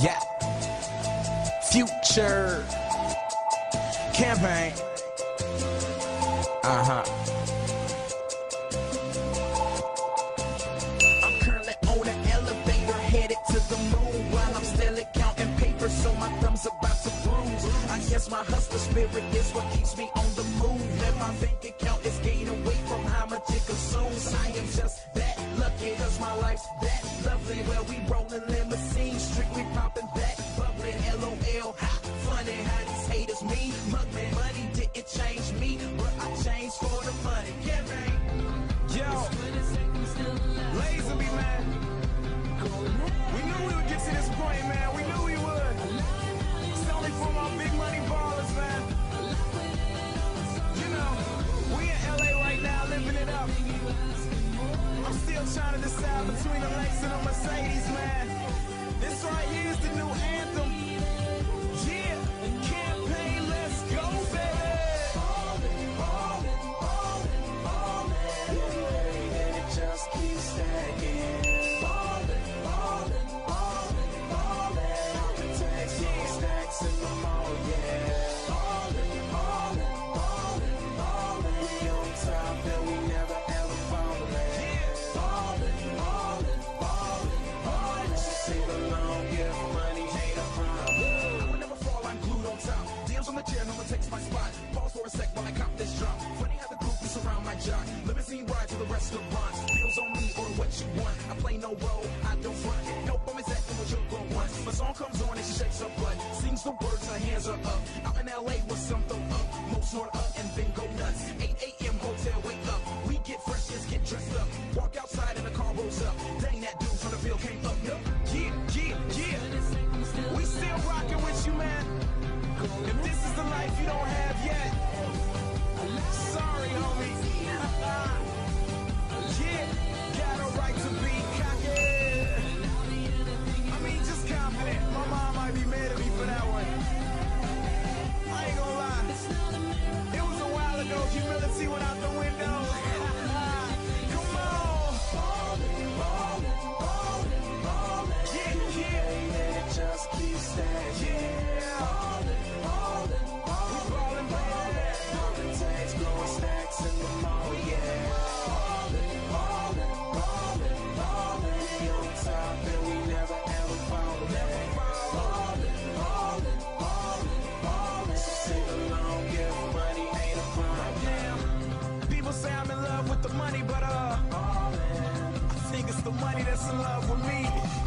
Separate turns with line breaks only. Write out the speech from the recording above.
Yeah. Future campaign. Uh huh. I'm currently on an elevator headed to the moon while I'm still counting paper, so my thumb's about to bruise. I guess my hustler spirit is what keeps me on the move. My bank account is from how much it consumes. I am just that lucky, cause my life's that lovely. Well, we rolling still trying to decide between the Lex and the Mercedes, man. The. Bills on me, order what you want. I play no role, I don't front. Nope, I'm exactly what you're gonna want. My song comes on and she shakes her butt. Sings the words, her hands are up. Out in LA with something up. Most snort up and then go nuts. the money, but uh, I think it's the money that's in love with me.